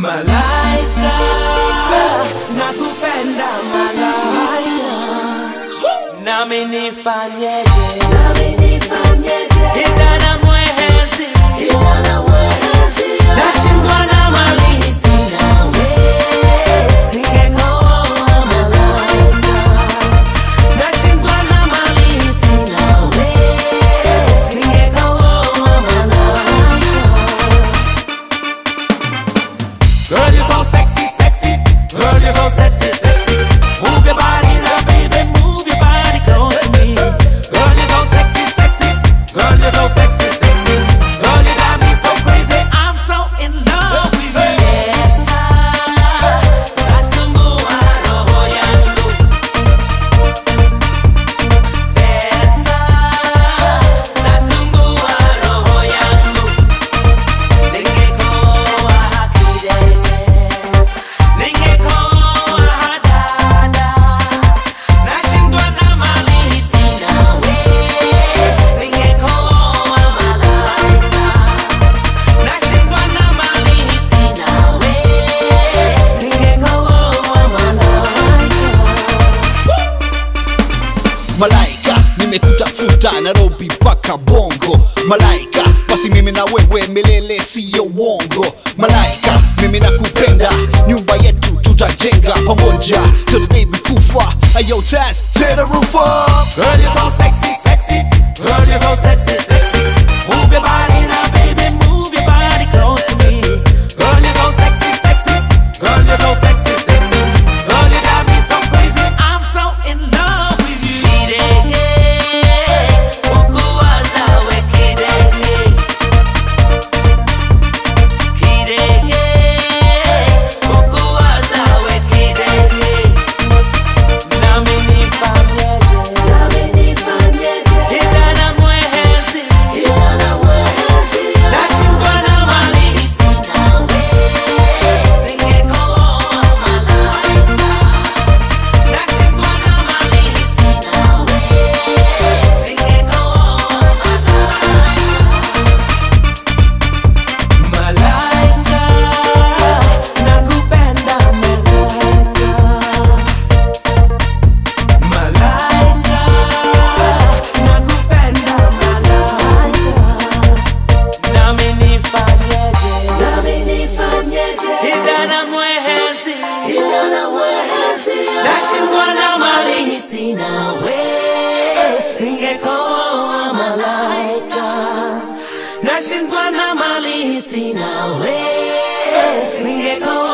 Malaika, nakupenda malaika, nami nifanyeje? Le lieu sont sexy, sexy. Le lieu sont sexy, sexy. Malaika nimekutafuta Nairobi mpaka Bongo, malaika basi mimi na wewe milele, siyo wongo Malaika mimi nakupenda, nyumba yetu tutajenga pamoja, till the kufa. Ayo, Taz, tear the roof up. Passions wanamalisi nawe ningeko